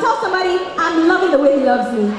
Tell somebody I'm loving the way he loves me.